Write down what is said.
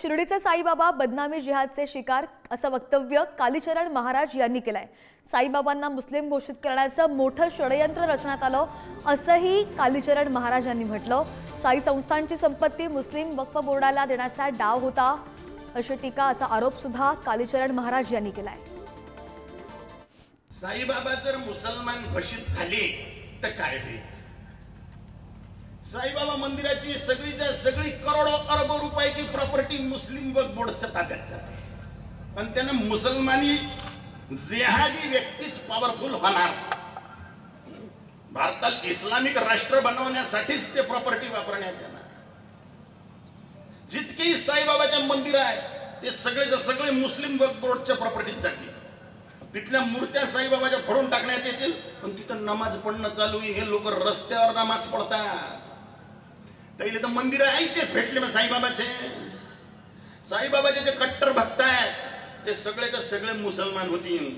शिर्डीचे साईबाबा बदनामी जिहादचे शिकार असं वक्तव्य कालीचरण महाराज यांनी केलंय. साईबाबांना मुस्लिम घोषित करण्याचं मोठं षडयंत्र रचण्यात आलं असंही कालीचरण महाराज यांनी म्हटलं. साई संस्थांची संपत्ती मुस्लिम वक्फ बोर्डाला देण्याचा डाव होता अशी टीका असा आरोप सुद्धा कालीचरण महाराज यांनी केलाय. साईबाबा जर मुसलमान घोषित झाले तर काय होईल? साईबाबा मंदिराची सगळीच्या सगळी करोडो अरब रुपयाची प्रॉपर्टी मुस्लिम वक्फ बोर्डच्या ताब्यात जाते. पण त्यानं मुसलमानी जेहादी व्यक्तीच पॉवरफुल होणार. भारतात इस्लामिक राष्ट्र बनवण्यासाठीच ते प्रॉपर्टी वापरण्यात येणार. जितकेही साईबाबाच्या मंदिर आहे ते सगळेच्या सगळे मुस्लिम वक बोर्डच्या प्रॉपर्टीत जातील. तिथल्या मूर्त्या साईबाबाच्या फोडून टाकण्यात येतील पण तिथं नमाज पडणं चालू हे लोक रस्त्यावर नमाज पडतात पहिले तर मंदिर आहे तेच भेटले मग साईबाबाचे. साईबाबाचे जे कट्टर भक्त आहेत ते सगळे तर सगळे मुसलमान होतील.